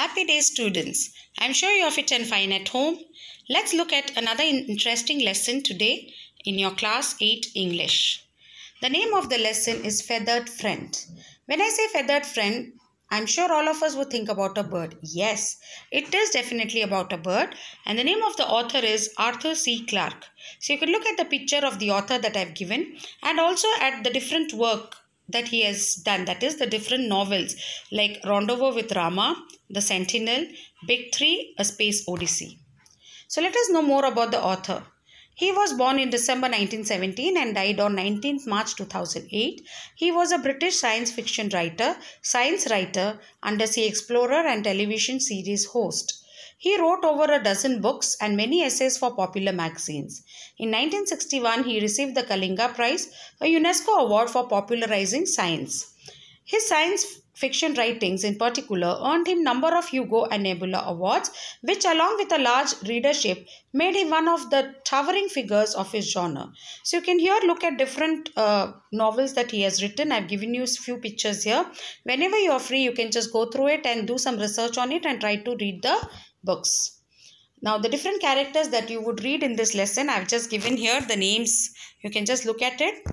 Happy day, students. I'm sure you're fit and fine at home. Let's look at another interesting lesson today in your class 8 English. The name of the lesson is Feathered Friend. When I say feathered friend, I'm sure all of us would think about a bird. Yes, it is definitely about a bird, and the name of the author is Arthur C. Clarke. So you can look at the picture of the author that I've given and also at the different work that he has done that is the different novels like Rendezvous with Rama, The Sentinel, Big 3, A Space Odyssey. So let us know more about the author. He was born in December 1917 and died on 19th March 2008. He was a British science fiction writer, science writer, undersea explorer, and television series host. He wrote over a dozen books and many essays for popular magazines. In 1961, he received the Kalinga Prize, a UNESCO award for popularizing science. His science fiction writings in particular earned him number of Hugo and Nebula awards which along with a large readership made him one of the towering figures of his genre. So you can here look at different uh, novels that he has written. I've given you a few pictures here. Whenever you are free you can just go through it and do some research on it and try to read the books. Now, the different characters that you would read in this lesson, I've just given here the names. You can just look at it.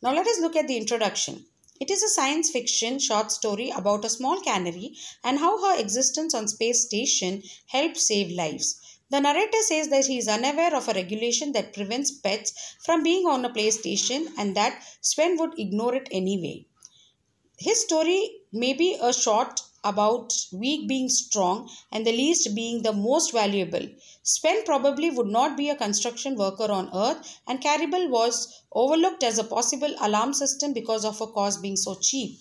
Now, let us look at the introduction. It is a science fiction short story about a small canary and how her existence on space station helped save lives. The narrator says that he is unaware of a regulation that prevents pets from being on a space station and that Sven would ignore it anyway. His story may be a short about weak being strong and the least being the most valuable. Sven probably would not be a construction worker on Earth, and Claribel was overlooked as a possible alarm system because of her cost being so cheap.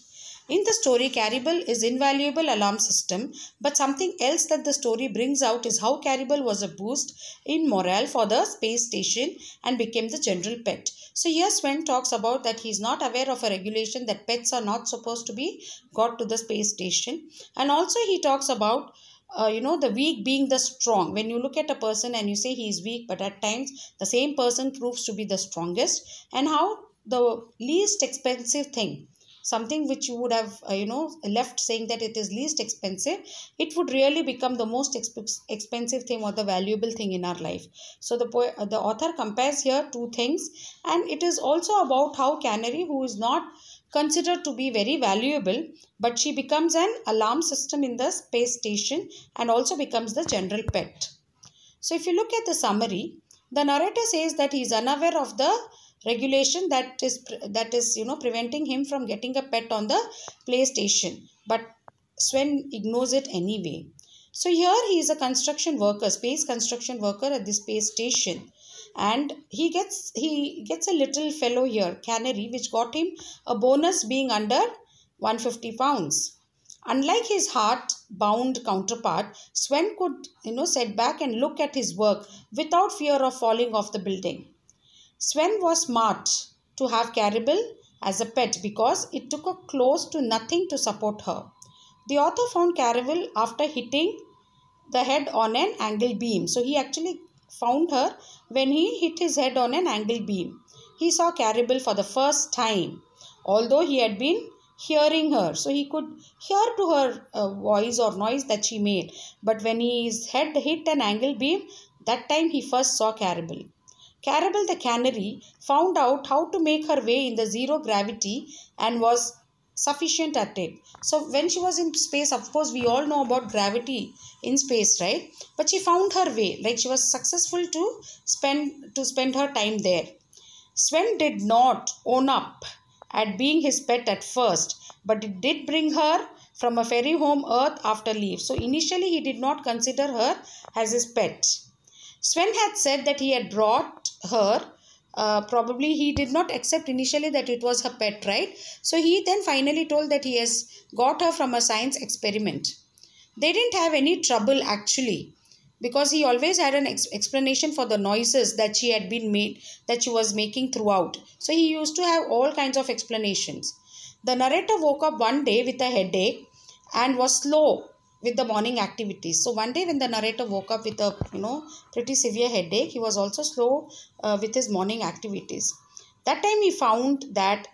In the story, Claribel is invaluable alarm system, but something else that the story brings out is how Claribel was a boost in morale for the space station and became the general pet. So here Sven talks about that he is not aware of a regulation that pets are not supposed to be got to the space station, and also he talks about uh, you know the weak being the strong when you look at a person and you say he is weak but at times the same person proves to be the strongest and how the least expensive thing something which you would have uh, you know left saying that it is least expensive it would really become the most exp- expensive thing or the valuable thing in our life. So the po- uh, the author compares here two things and it is also about how canary who is not considered to be very valuable but she becomes an alarm system in the space station and also becomes the general pet. So if you look at the summary the narrator says that he is unaware of the regulation that is that is you know preventing him from getting a pet on the space station but sven ignores it anyway. So here he is a construction worker space construction worker at the space station and he gets he gets a little fellow here canary which got him a bonus being under 150 pounds. Unlike his heart bound counterpart sven could you know sit back and look at his work without fear of falling off the building Sven was smart to have Claribel as a pet because it took her close to nothing to support her. The author found Claribel after hitting the head on an angle beam. So he actually found her when he hit his head on an angle beam. He saw Claribel for the first time, although he had been hearing her. So he could hear to her uh, voice or noise that she made. But when his head hit an angle beam, that time he first saw Claribel. Claribel the canary found out how to make her way in the zero gravity and was sufficient at it. So when she was in space, of course, we all know about gravity in space, right? But she found her way, like she was successful to spend to spend her time there. Sven did not own up at being his pet at first, but it did bring her from a fairy home earth after leave. So initially he did not consider her as his pet. Sven had said that he had brought her. Uh, probably he did not accept initially that it was her pet, right? So he then finally told that he has got her from a science experiment. They didn't have any trouble actually because he always had an ex- explanation for the noises that she had been made that she was making throughout so he used to have all kinds of explanations the narrator woke up one day with a headache and was slow with the morning activities so one day when the narrator woke up with a you know pretty severe headache he was also slow uh, with his morning activities that time he found that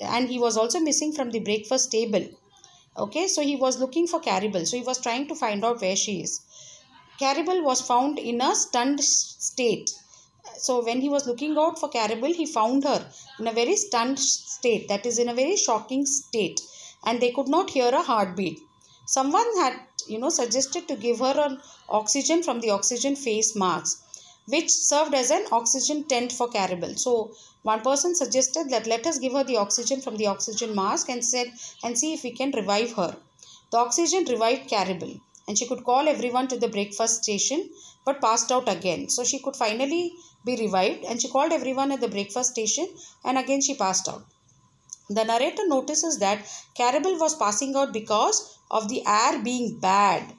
and he was also missing from the breakfast table Okay, so he was looking for Claribel. So he was trying to find out where she is. Claribel was found in a stunned state. So when he was looking out for Claribel, he found her in a very stunned state, that is, in a very shocking state, and they could not hear a heartbeat. Someone had, you know, suggested to give her an oxygen from the oxygen face mask, which served as an oxygen tent for Claribel. So one person suggested that let us give her the oxygen from the oxygen mask and said and see if we can revive her. The oxygen revived Claribel and she could call everyone to the breakfast station but passed out again. So she could finally be revived and she called everyone at the breakfast station and again she passed out. The narrator notices that Caribel was passing out because of the air being bad.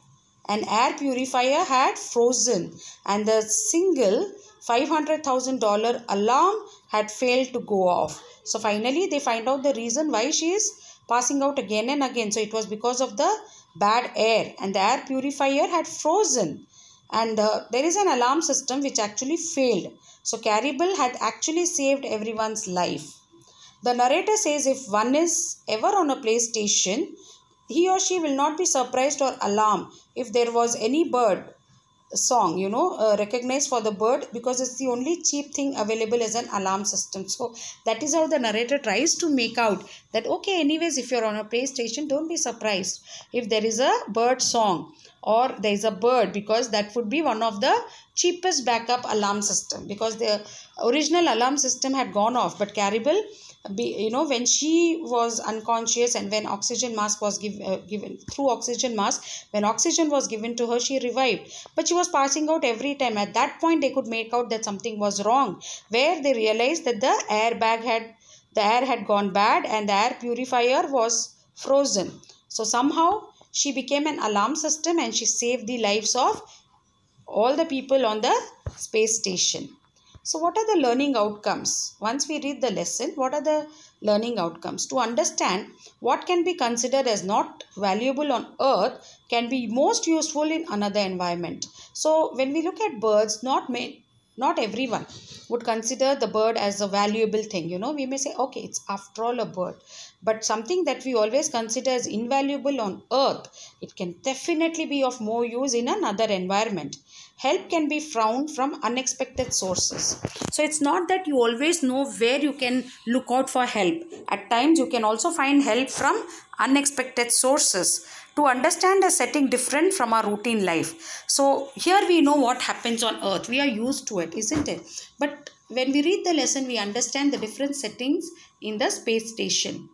An air purifier had frozen and the single $500,000 alarm had failed to go off. So finally they find out the reason why she is passing out again and again. So it was because of the bad air and the air purifier had frozen and uh, there is an alarm system which actually failed. So Claribel had actually saved everyone's life. The narrator says if one is ever on a space station, he or she will not be surprised or alarmed if there was any bird song you know uh, recognized for the bird because it's the only cheap thing available as an alarm system. So that is how the narrator tries to make out that okay anyways if you're on a space station don't be surprised if there is a bird song or there is a bird because that would be one of the cheapest backup alarm system because the original alarm system had gone off but claribel be, you know when she was unconscious and when oxygen mask was give, uh, given through oxygen mask when oxygen was given to her she revived. But she was passing out every time. At that point they could make out that something was wrong where they realized that the airbag had the air had gone bad and the air purifier was frozen. So somehow she became an alarm system and she saved the lives of all the people on the space station so, what are the learning outcomes? Once we read the lesson, what are the learning outcomes? To understand what can be considered as not valuable on earth can be most useful in another environment. So, when we look at birds, not many, not everyone would consider the bird as a valuable thing you know we may say okay it's after all a bird but something that we always consider as invaluable on earth it can definitely be of more use in another environment. Help can be found from unexpected sources. So it's not that you always know where you can look out for help. At times you can also find help from unexpected sources. To understand a setting different from our routine life. So here we know what happens on earth. We are used to it isn't it? But when we read the lesson we understand the different settings in the space station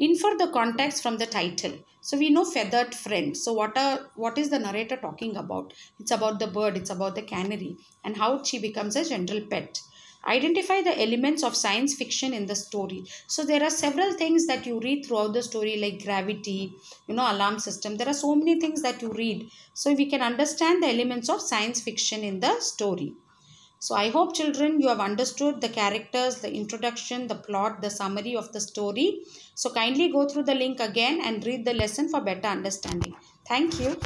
infer the context from the title. So we know feathered friend. So what are what is the narrator talking about? It's about the bird it's about the canary and how she becomes a general pet. Identify the elements of science fiction in the story. So there are several things that you read throughout the story like gravity you know alarm system. There are so many things that you read. So we can understand the elements of science fiction in the story so I hope children you have understood the characters, the introduction, the plot, the summary of the story. So kindly go through the link again and read the lesson for better understanding. Thank you.